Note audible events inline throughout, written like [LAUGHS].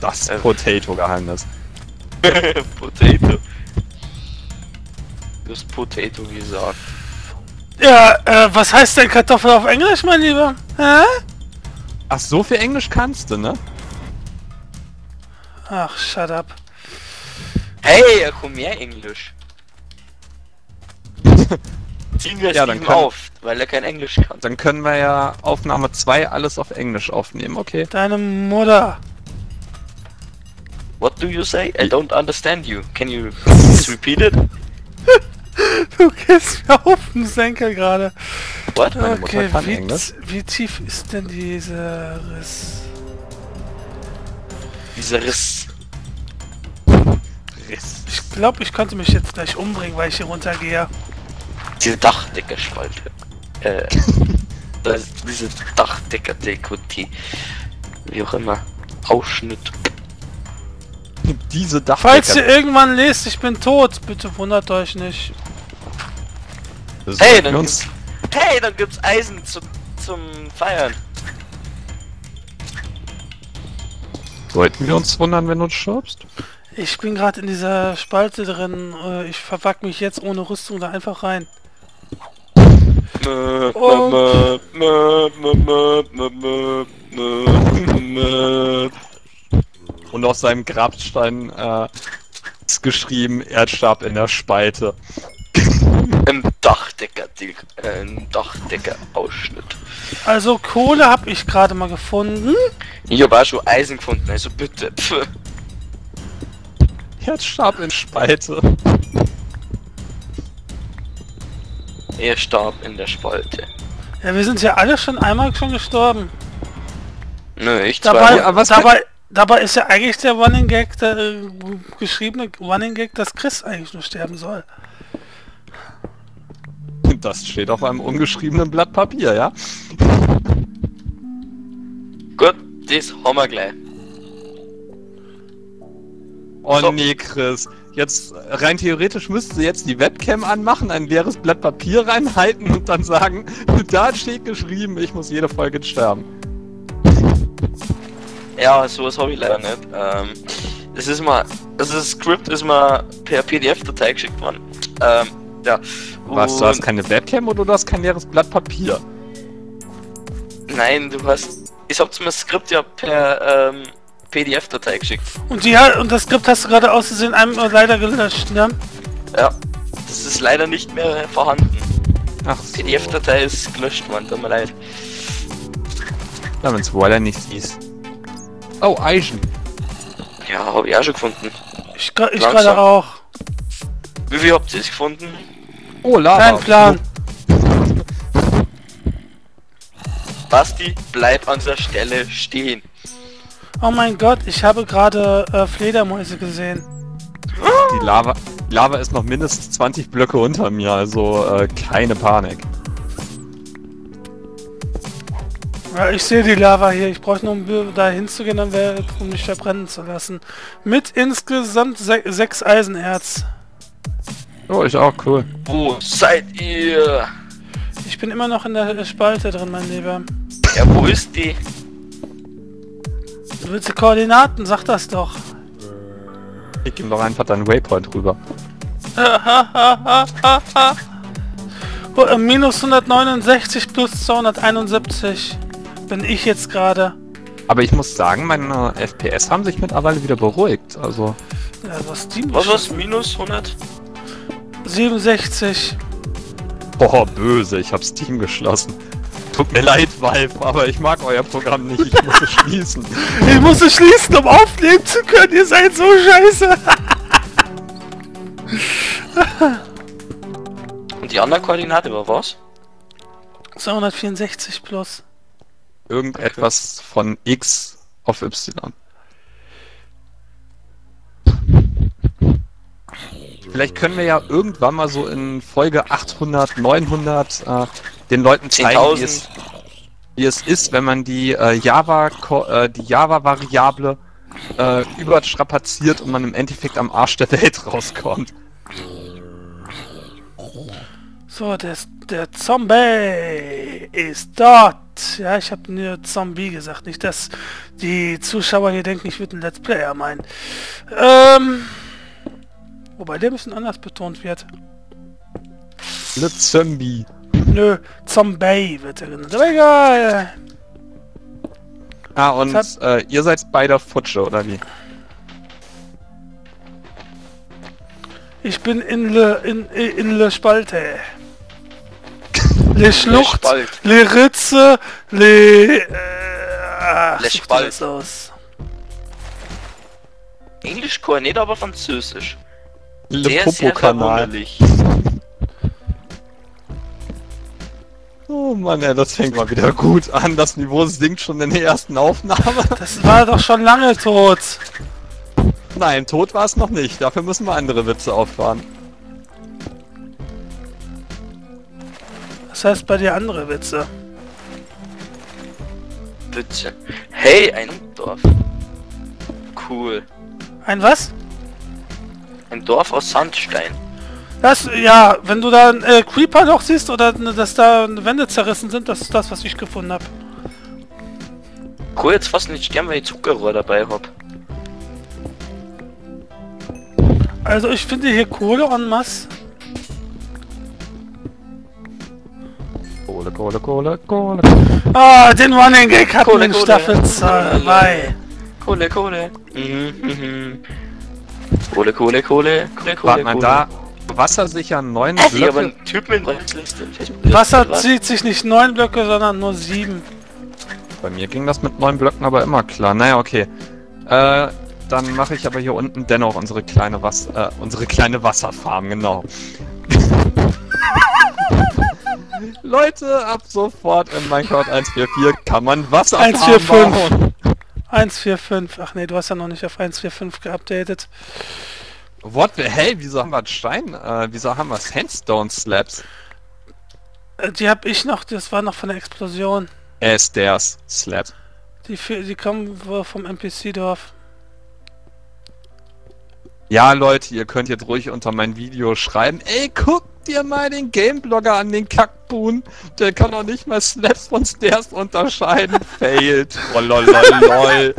Das Äh. Potato-Geheimnis. [LAUGHS] Potato. Du hast Potato gesagt. Ja, äh, was heißt denn Kartoffel auf Englisch, mein Lieber? Hä? Ach, so viel Englisch kannst du, ne? Ach, shut up. Hey, er kommt mehr Englisch. [LAUGHS] Ziehen wir es Ja, dann ihm kann- auf, weil er kein Englisch kann. Dann können wir ja Aufnahme 2 alles auf Englisch aufnehmen, okay? Deine Mutter. What do you say? I don't understand you. Can you please [LAUGHS] repeat it? Du gehst mir auf den Senkel gerade. What? Okay, wie, wie tief ist denn dieser Riss? Dieser Riss. Riss. Ich glaube, ich könnte mich jetzt gleich umbringen, weil ich hier runtergehe. Diese Dachdeckerspalte. Äh. [LAUGHS] das, diese Dachdecker-Dekoté. Wie auch immer. Ausschnitt. Diese Falls ihr irgendwann lest, ich bin tot, bitte wundert euch nicht. Das Hey, dann uns Hey, dann gibt's Eisen zum, zum Feiern. Sollten wir uns wundern, wenn du stirbst? Ich bin gerade in dieser Spalte drin. äh, Ich verwack mich jetzt ohne Rüstung da einfach rein. Oh. Und auf seinem Grabstein äh, ist geschrieben, Erdstab in der Spalte. Im Dachdecker, äh, im Dachdecker-Ausschnitt. Also Kohle habe ich gerade mal gefunden. Ich habe auch schon Eisen gefunden, also bitte. Pff. Erdstab in Spalte. Er starb in der Spalte. Ja, wir sind ja alle schon einmal schon gestorben. Nö, ich Dabei, zwar. Ja, dabei, dabei ist ja eigentlich der Running Gag, der äh, geschriebene Running Gag, dass Chris eigentlich nur sterben soll. Das steht auf einem ungeschriebenen Blatt Papier, ja? Gut, das haben wir gleich. Oh So. nee, Chris. Jetzt, rein theoretisch müssten sie jetzt die Webcam anmachen, ein leeres Blatt Papier reinhalten und dann sagen, [LAUGHS] da steht geschrieben, ich muss jede Folge sterben. Ja, sowas habe ich leider nicht. Ähm, das ist mal, also das Skript ist mal per PDF-Datei geschickt worden. Ähm, ja. Was, du hast keine Webcam oder du hast kein leeres Blatt Papier? Nein, du hast. Ich hab mir das Skript ja per ähm, PDF-Datei geschickt. Und die und das Skript hast du gerade aus Versehen einem leider gelöscht, ne? Ja. Das ist leider nicht mehr vorhanden. Ach so. PDF-Datei ist gelöscht, Mann, tut mir leid. Ja, wenn's Waller nicht siehst. Oh, Eisen. Ja, hab ich auch schon gefunden. Ich, gra- ich gerade auch. Wie viel habt ihr gefunden? Oh, Lava. Kein Plan. Basti, bleib an der Stelle stehen. Oh mein Gott, ich habe gerade äh, Fledermäuse gesehen. Die Lava, Lava ist noch mindestens 20 Blöcke unter mir, also äh, keine Panik. Ja, ich sehe die Lava hier. Ich brauche nur, um da hinzugehen, dann wär, um mich verbrennen zu lassen. Mit insgesamt se sechs Eisenerz. Oh, ich auch, cool. Wo seid ihr? Ich bin immer noch in der Spalte drin, mein Lieber. Ja, wo ist die? Du willst die Koordinaten? Sag das doch. Ich gebe doch einfach deinen Waypoint rüber. [LAUGHS] Minus 169 plus 271 bin ich jetzt gerade. Aber ich muss sagen, meine FPS haben sich mittlerweile wieder beruhigt. Also, Ja, was Steam Was war's? Minus 100? 67. boah, böse, ich hab Steam geschlossen. Tut mir leid, Valve, aber ich mag euer Programm nicht, ich muss es schließen. [LAUGHS] Ich musste schließen, um aufnehmen zu können. Ihr seid so scheiße. Und die andere Koordinate war was? 264 plus. Irgendetwas von X auf Y. Vielleicht können wir ja irgendwann mal so in Folge 800, 900 äh, den Leuten zeigen, wie es, 10.000. wie es ist, wenn man die äh, Java äh, die Java Variable äh, überstrapaziert und man im Endeffekt am Arsch der Welt [LAUGHS] rauskommt. So, der, der Zombie ist dort. Ja, ich habe nur Zombie gesagt, nicht dass die Zuschauer hier denken, ich würde einen Let's Player meinen. Ähm, wobei der ein bisschen anders betont wird. Le Zombie. Nö, Zombie wird er genannt. Aber egal. Ah, und Das äh, ihr seid bei der Futsche, oder wie? Ich bin in le, in, in le Spalte. Le Schlucht, le Ritze, le... Äh, ach, Le Spalt. aus. Englisch er nicht, aber Französisch. Le Sehr, sehr Popo-Kanal. Oh Mann, ey, das fängt mal wieder gut an. Das Niveau sinkt schon in der ersten Aufnahme. Das war doch schon lange tot. Nein, tot war es noch nicht. Dafür müssen wir andere Witze auffahren. Das heißt bei dir andere Witze. Bitte. Hey, ein Dorf. Cool. Ein was? Ein Dorf aus Sandstein. Das, ja, wenn du da ein äh, Creeper noch siehst oder dass da Wände zerrissen sind, das ist das, was ich gefunden habe. Cool, jetzt fast nicht gern, weil ich Zuckerrohr dabei hab. Also ich finde hier Kohle en masse. Kohle, Kohle, Kohle, Kohle. Ah, den Running Gag hatten wir Kohle, in Kohle. Staffel 2. Kohle, Kohle. Mhm, mhm. Kohle, Kohle, Kohle, Kohle, Kohle, Warte mal, da wassersicher neun Ich aber Blöcke. ein Typ mit. Wasser zieht sich nicht neun Blöcke, sondern nur sieben. Bei mir ging das mit neun Blöcken aber immer klar. Naja, okay. Äh, dann mache ich aber hier unten dennoch unsere kleine Was äh, unsere kleine Wasserfarm, genau. [LAUGHS] Leute, ab sofort in Minecraft 1.4.4 kann man Wasserfarm 1.4.5. bauen. 145. Ach nee, du hast ja noch nicht auf 145 geupdatet. What? Hey, wieso haben wir Stein? Äh, wieso haben wir Sandstone Slabs? Äh, Die hab ich noch, das war noch von der Explosion. Äh, Stairs Slab. Die, die kommen wohl vom NPC-Dorf. Ja, Leute, ihr könnt jetzt ruhig unter mein Video schreiben, ey, guck dir mal den Gameblogger an, den Kackboon. Der kann doch nicht mal Slaps von Stairs unterscheiden. [LAUGHS] Failed. Oh, lol, lol, lol.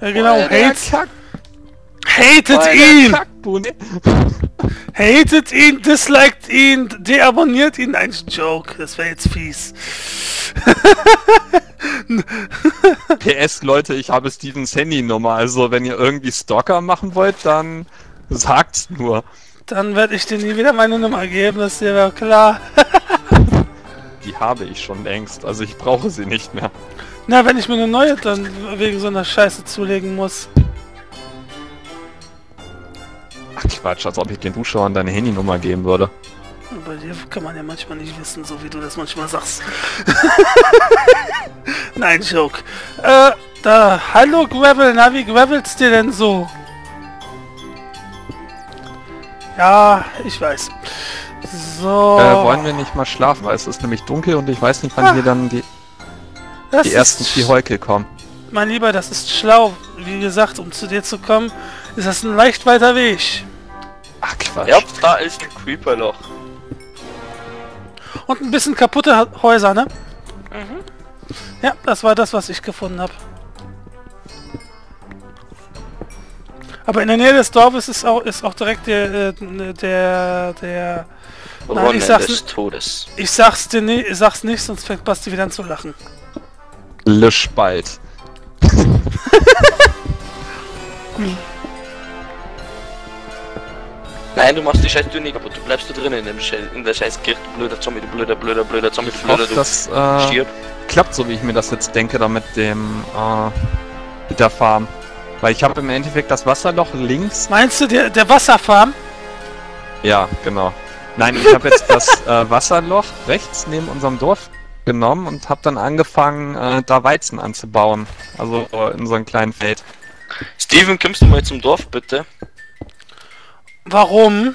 Ja genau, hates, Kack- hatet ihn! Kackboon. [LAUGHS] Hatet ihn, disliked ihn, deabonniert ihn. Ein Joke, das wäre jetzt fies. [LAUGHS] PS, Leute, ich habe Stevens Handynummer. Also, wenn ihr irgendwie Stalker machen wollt, dann sagt's nur. Dann werde ich dir nie wieder meine Nummer geben, das ist dir ja klar. [LAUGHS] Die habe ich schon längst. Also, ich brauche sie nicht mehr. Na, wenn ich mir eine neue dann wegen so einer Scheiße zulegen muss. Ach, Quatsch, als ob ich den Zuschauern deine Handynummer geben würde. Bei dir kann man ja manchmal nicht wissen, so wie du das manchmal sagst. [LAUGHS] Nein, Joke. Äh, da, hallo Gravel, na, wie gravelst dir denn so? Ja, ich weiß. So. Äh, wollen wir nicht mal schlafen, weil es ist nämlich dunkel und ich weiß nicht, wann Ah. hier dann die, die ersten vier Heukel kommen. Mein Lieber, das ist schlau. Wie gesagt, um zu dir zu kommen, ist das ein leicht weiter Weg. Ach Quatsch. Ja, da ist ein Creeperloch. Und ein bisschen kaputte Häuser, ne? Ja, das war das, was ich gefunden habe. Aber in der Nähe des Dorfes ist auch, ist auch direkt der, äh, der, der... Nein, Ronne ich sag's des Todes. Ich sag's dir nicht, ich sag's nicht, sonst fängt Basti wieder an zu lachen. Löschspalt. [LAUGHS] Nein, du machst die scheiß Tür nicht kaputt. Du bleibst da drinnen in, dem Schei- in der scheiß Kirche. Du blöder Zombie, du blöder, blöder, blöder Zombie, du Ich blöder, hoffe, du das äh, stirb. klappt so, wie ich mir das jetzt denke, da mit dem, äh, mit der Farm. Weil ich habe im Endeffekt das Wasserloch links. Meinst du, der, der Wasserfarm? Ja, genau. Nein, ich habe jetzt das äh, Wasserloch rechts neben unserem Dorf genommen und habe dann angefangen, äh, da Weizen anzubauen. Also äh, in so einem kleinen Feld. Steven, kommst du mal zum Dorf, bitte? Warum?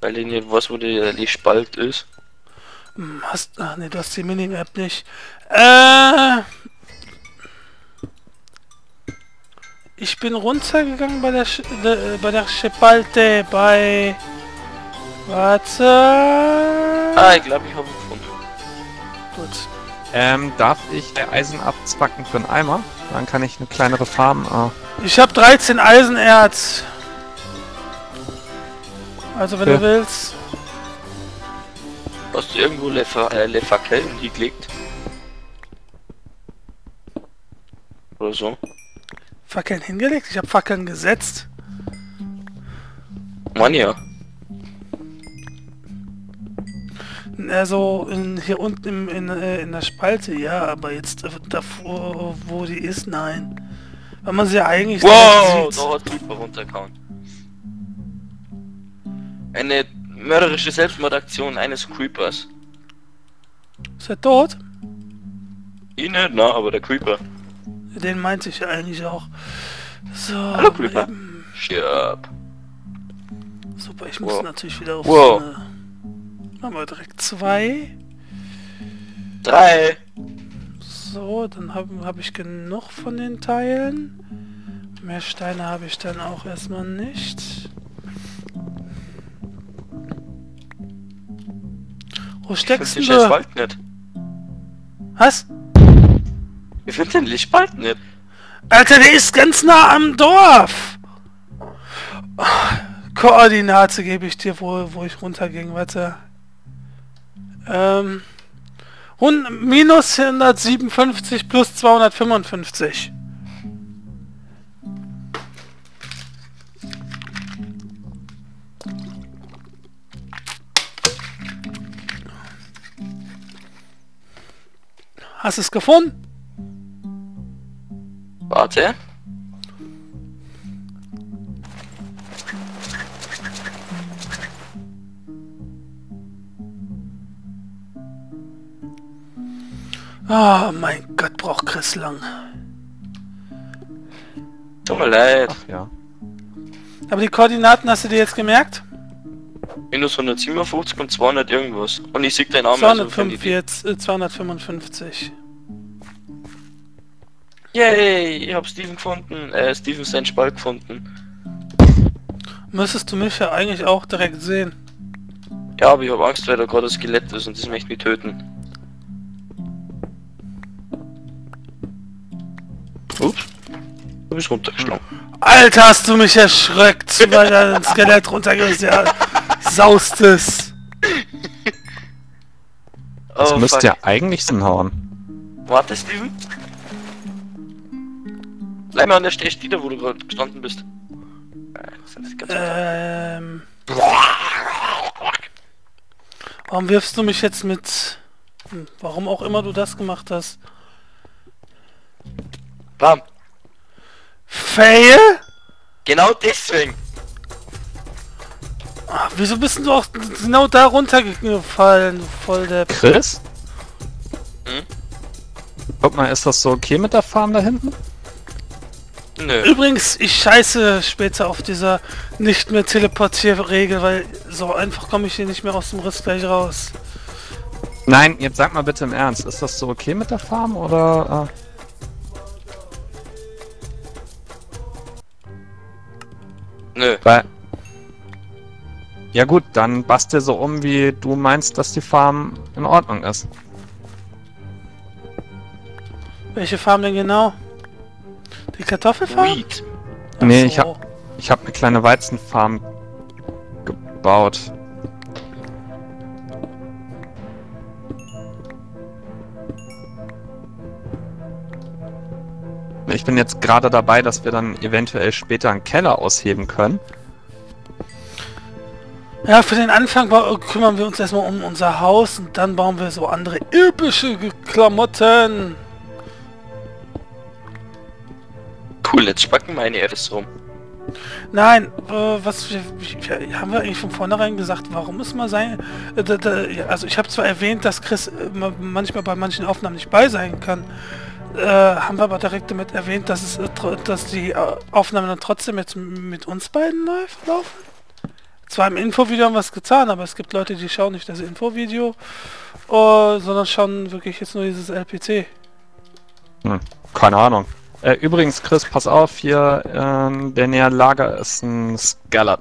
Weil ich nicht weiß, wo die, die Spalt ist. Hm, Hast, ach nee, du hast die Minimap nicht. Äh... Ich bin runtergegangen bei der Sch äh, bei der Schepalte bei Warte. Ah, ich glaube, ich habe gefunden. Gut. Ähm, darf ich Eisen abzwacken für einen Eimer? Dann kann ich eine kleinere Farm. Äh, Ich habe 13 Eisenerz. Also wenn Ja. du willst. Hast du irgendwo Le, Fa äh, Le Fackel hingelegt? Oder so? Fackeln hingelegt? Ich habe Fackeln gesetzt. Mann ja. Also in, hier unten im, in, äh, in der Spalte, ja, aber jetzt äh, davor, wo die ist, nein. Weil man sie ja eigentlich Wow, da hat Creeper runtergehauen. Eine mörderische Selbstmordaktion eines Creepers. Ist er tot? Ich nicht, na, aber der Creeper. Den meinte ich ja eigentlich auch. So. Hallo, Creeper. eben. Stirb. Super, ich muss Wow. natürlich wieder auf Wow. eine... Machen wir direkt zwei. Drei. So, dann habe hab ich genug von den Teilen. Mehr Steine habe ich dann auch erstmal nicht. Wo Ich steckst du? den scheiß Wald nicht. Was? Ich find den Lichtspalt nicht. Alter, der ist ganz nah am Dorf. Koordinate gebe ich dir, wo, wo ich runterging. Warte. Ähm. Minus 157 plus 255. Hast du es gefunden? Warte. Oh mein Gott, braucht Chris lang. Tut mir leid. ach ja. Aber die Koordinaten hast du dir jetzt gemerkt? Minus 157 und 200 irgendwas. Und ich sieg deinen Namen. also finde ich die. 245, äh, 255. Yay, ich hab Steven gefunden. Äh, Steven seinen Spalt gefunden. Müsstest du mich ja eigentlich auch direkt sehen. Ja, aber ich hab Angst, weil da gerade ein Skelett ist und das möchte mich töten. Ups. Du bist runtergeschlagen. Alter, hast du mich erschreckt, weil da ein Skelett runtergegangen ja, saust es. Das Oh, müsste ja eigentlich hinhauen. Warte, Steven. Bleib mal an der Stelle stehen, wo du gerade gestanden bist. Äh, Ähm. Warum wirfst du mich jetzt mit... Hm, Warum auch immer du das gemacht hast. Bam. Fail? Genau deswegen. Ah, wieso bist denn du auch genau da runtergefallen, du Volldepp? Chris? Hm? Guck mal, ist das so okay mit der Farm da hinten? Nö. Übrigens, ich scheiße später auf dieser nicht mehr Teleportierregel, weil so einfach komme ich hier nicht mehr aus dem Riss gleich raus. Nein, jetzt sag mal bitte im Ernst, ist das so okay mit der Farm oder... Äh, Nö. weil... Ja gut, dann bastel so um, wie du meinst, dass die Farm in Ordnung ist. Welche Farm denn genau? Die Kartoffelfarm? Ach Nee, so. ich hab- Ich habe eine kleine Weizenfarm gebaut. Ich bin jetzt gerade dabei, dass wir dann eventuell später einen Keller ausheben können. Ja, für den Anfang kümmern wir uns erstmal um unser Haus und dann bauen wir so andere epische Klamotten. Cool, jetzt spacken meine RS rum. Nein, äh, was wir, haben wir eigentlich von vornherein gesagt, warum es mal sein... Äh, da, da, also ich habe zwar erwähnt, dass Chris äh, ma- manchmal bei manchen Aufnahmen nicht bei sein kann, äh, haben wir aber direkt damit erwähnt, dass, es, äh, dass die äh, Aufnahme dann trotzdem jetzt mit uns beiden läuft, laufen. Zwar im Infovideo haben wir es getan, aber es gibt Leute, die schauen nicht das Infovideo, äh, sondern schauen wirklich jetzt nur dieses LPC. Hm, keine Ahnung. Äh, übrigens, Chris, pass auf, hier in der Nähe Lager ist ein Skeleton.